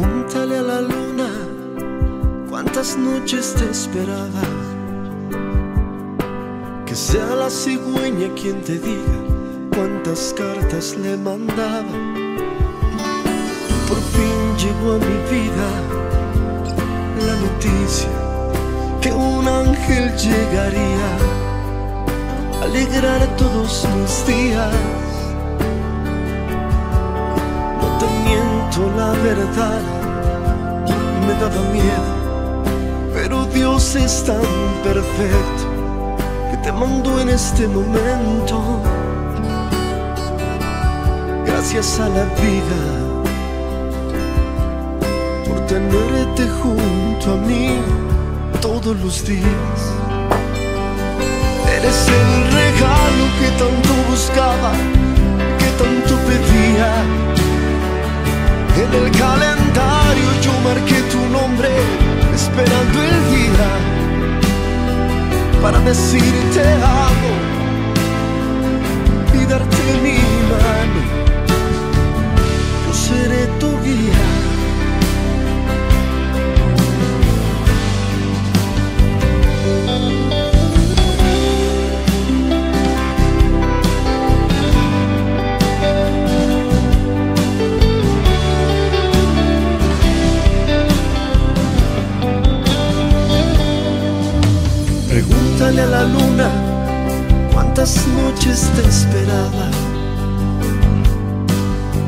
Pregúntale a la luna cuántas noches te esperaba. Que sea la cigüeña quien te diga cuántas cartas le mandaba. Por fin llegó a mi vida la noticia que un ángel llegaría a alegrar todos mis días verdad, me daba miedo, pero Dios es tan perfecto que te mando en este momento. Gracias a la vida por tenerte junto a mí todos los días. Eres el regalo que tanto buscaba, decirte amo y darte mi la luna cuántas noches te esperaba.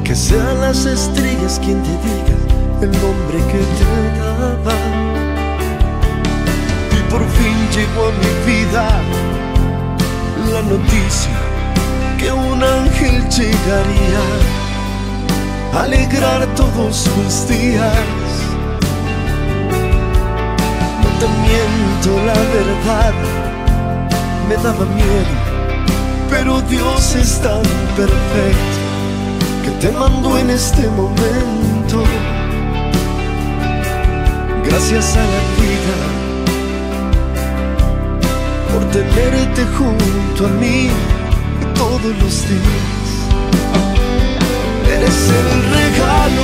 Que sean las estrellas quien te diga el nombre que te daba. Y por fin llegó a mi vida la noticia que un ángel llegaría a alegrar todos mis días. No te miento la verdad, me daba miedo, pero Dios es tan perfecto que te mando en este momento. Gracias a la vida por tenerte junto a mí todos los días. Eres el regalo